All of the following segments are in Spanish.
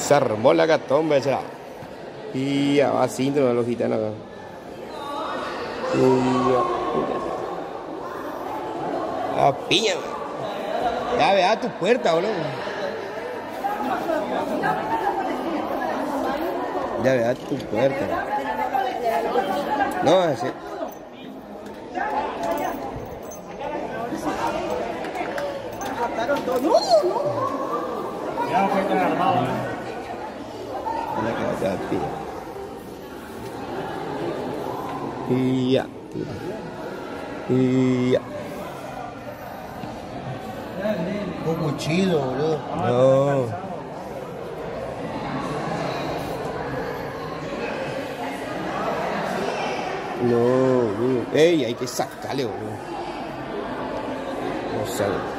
Se armó la catombe, será. Y ya va síntoma los gitanos acá. Y ya. Ah, piña, man. Ya vea tu puerta, boludo. Ya vea tu puerta. No, así. Ya fue tan armado, ¿eh? Y ya. Y ya. Cuchillo, boludo. No. No, boludo. Ey, hay que sacarle, boludo. No sale.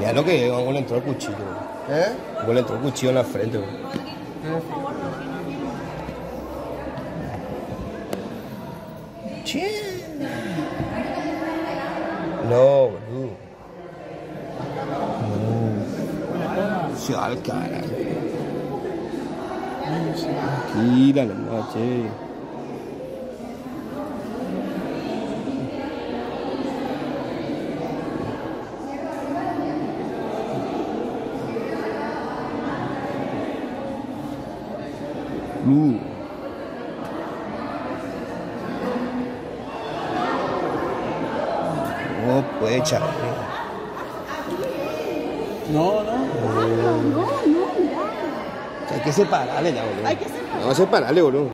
Ya lo que llegó, le entró el cuchillo. ¿Eh? Luego le entró el cuchillo en la frente, boludo. Che. No, boludo. No. Se va al carajo. Tranquila nomás, che. Lu. No puede echar. No, no. Hay que separarle ya, boludo. Hay que separar. No, separarle, boludo.